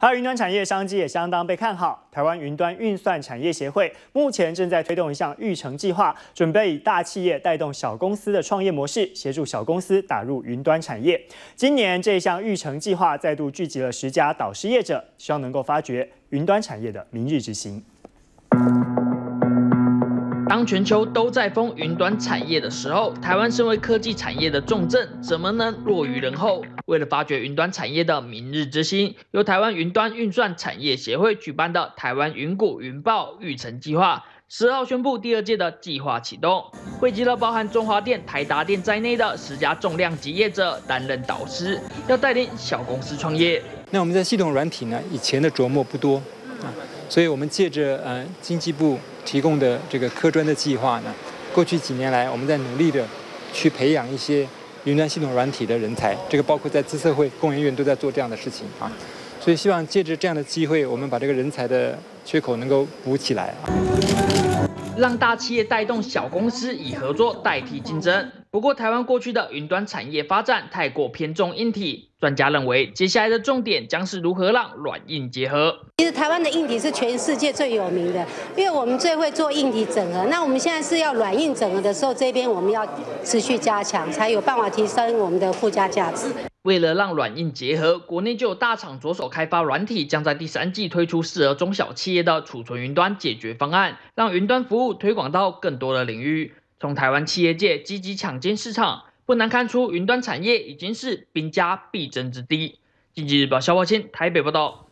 还有云端产业商机也相当被看好。台湾云端运算产业协会目前正在推动一项育成计划，准备以大企业带动小公司的创业模式，协助小公司打入云端产业。今年这项育成计划再度聚集了十家导师业者，希望能够发掘云端产业的明日之星。当全球都在封云端产业的时候，台湾身为科技产业的重镇，怎么能落于人后？为了发掘云端产业的明日之星，由台湾云端运算产业协会举办的台湾云谷云豹育成计划，十号宣布第二届的计划启动，汇集了包含中华电、台达电在内的十家重量级业者担任导师，要带领小公司创业。那我们在系统软体呢，以前的琢磨不多啊，所以我们借着呃经济部。提供的这个科专的计划呢，过去几年来，我们在努力的去培养一些云端系统软体的人才，这个包括在资策会、工研院都在做这样的事情啊，所以希望借着这样的机会，我们把这个人才的缺口能够补起来啊，让大企业带动小公司以合作代替竞争。不过，台湾过去的云端产业发展太过偏重硬体，专家认为，接下来的重点将是如何让软硬结合。其实，台湾的硬体是全世界最有名的，因为我们最会做硬体整合。那我们现在是要软硬整合的时候，这边我们要持续加强，才有办法提升我们的附加价值。为了让软硬结合，国内就有大厂着手开发软体，将在第三季推出适合中小企业的储存云端解决方案，让云端服务推广到更多的领域。从台湾企业界积极抢进市场，不难看出云端产业已经是兵家必争之地。经济日报肖华清台北报道。